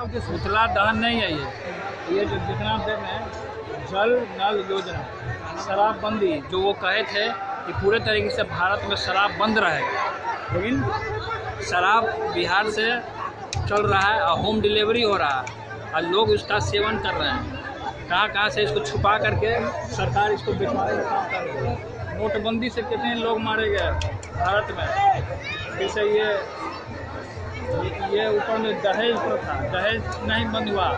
पुतला दहन नहीं है ये। ये जो जितना आप देख रहे हैं जल, नल, योजना शराबबंदी जो वो कहे थे कि पूरे तरीके से भारत में शराब बंद रहेगा लेकिन शराब बिहार से चल रहा है और होम डिलीवरी हो रहा है और लोग उसका सेवन कर रहे हैं। कहाँ कहाँ से इसको छुपा करके सरकार इसको बिकवाने का काम कर रही है। नोटबंदी से कितने लोग मारे गए भारत में? जैसे ये ये- ऊपर में दहेज प्रथा दहेज नहीं बंद हुआ।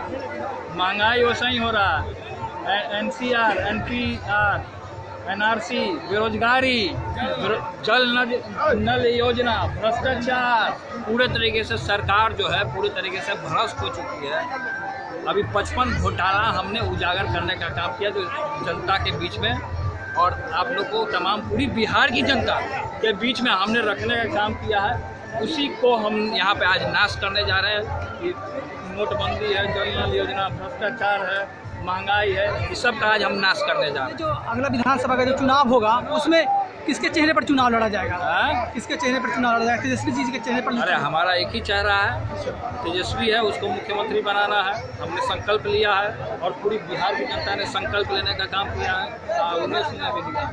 महँगाई वैसा ही हो रहा। N C R, N P R, N R C, बेरोजगारी जल नल नल योजना, भ्रष्टाचार। पूरे तरीके से सरकार जो है, पूरे तरीके से भ्रष्ट हो चुकी है। अभी पचपन घोटाला हमने उजागर करने का काम किया, जो जनता के बीच में। और आप लोग को तमाम पूरी बिहार की जनता के बीच में हमने रखने का काम किया है। उसी को हम यहाँ पे आज नाश करने जा रहे हैं। नोटबंदी है जल नल योजना भ्रष्टाचार है महँगाई है इस सब का आज हम नाश करने जा रहे हैं। जो अगला विधानसभा का जो चुनाव होगा उसमें किसके चेहरे पर चुनाव लड़ा जाएगा? हैं? हैं? किसके चेहरे पर चुनाव लड़ा जाएगा? तेजस्वी जी के चेहरे पर अरे हमारा एक ही चेहरा है। तेजस्वी है उसको मुख्यमंत्री बनाना है। हमने संकल्प लिया है और पूरी बिहार की जनता ने संकल्प लेने का काम किया है। और उमेश ने भी लिया